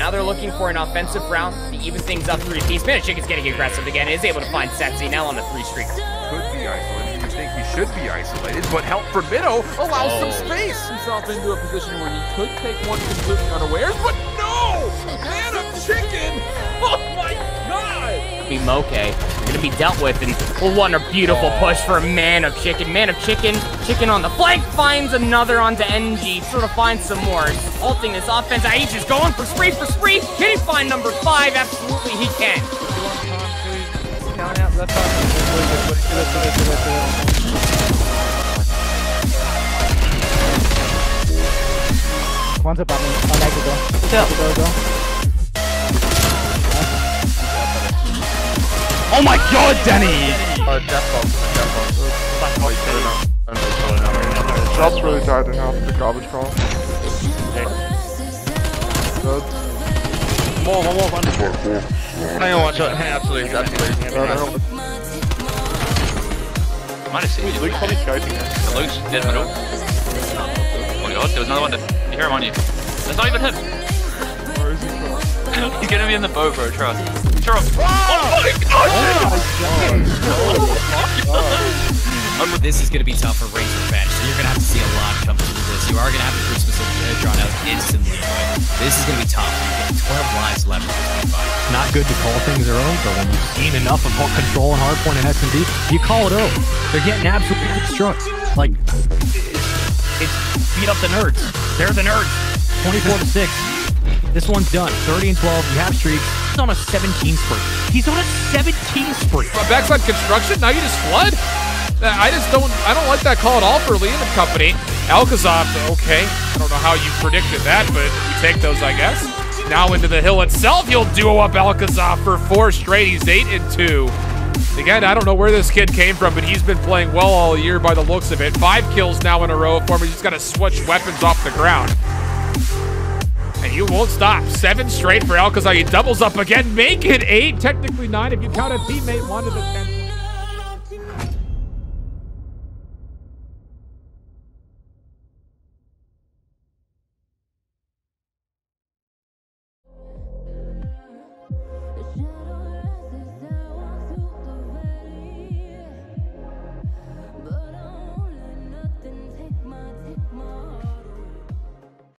Now they're looking for an offensive round to even things up three piece. Man, Chicken's getting aggressive again. Is able to find Setzi now on a three streak. Could be isolated. You think he should be isolated, but help from Minnow allows Oh. some space. himself into a position where he could take one completely unawares, but no! Man of chicken! Oh my god! Be Moke. Gonna be dealt with, and what a beautiful push for a Man of Chicken. Man of Chicken, Chicken on the flank, finds another onto NG, sort of finds some more. Halting this offense. Aish is going for spree for spree. Can he find number five? Absolutely, he can. Count out left One's above me. I like to go. Still. Go, go. Oh my god, Denny! Shop's oh, really tied in half the garbage call. Good. More, one more, one more. Hang on, one shot. Hey, absolutely, absolutely. Ja, der. Might have seen you. Luke's probably scoping it. The Luke's dead middle. Oh my god, there was another one. To, you hear him on you. That's not even him. He's gonna be in the boat, bro. Trust. Trust. Oh my god! This is going to be tough for Razor Fetch, so you're going to have to see a lot come through this. You are going to have to Christmas uh, drawn out instantly, but this is going to be tough. You get 12 lives left in this fight. not good to call things early, but when you've seen enough of what control and hardpoint and S&D, you call it early. They're getting absolutely destroyed. Like, it's, it's beat up the nerds. They're the nerds. 24 to 6. This one's done. 30 and 12. You have streaks. He's on a 17 spree. He's on a 17 spree. Backside construction. Now you just flood. I just don't. I don't like that call at all for Liam and company. Alcazar, okay. I don't know how you predicted that, but we take those, I guess. Now into the hill itself. He'll duo up Alcazar for four straight. He's eight and two. Again, I don't know where this kid came from, but he's been playing well all year by the looks of it. Five kills now in a row for him. He's got to switch weapons off the ground. And you won't stop. Seven straight for Alcazar. He doubles up again. Make it eight. Technically nine if you count a teammate. One to the ten.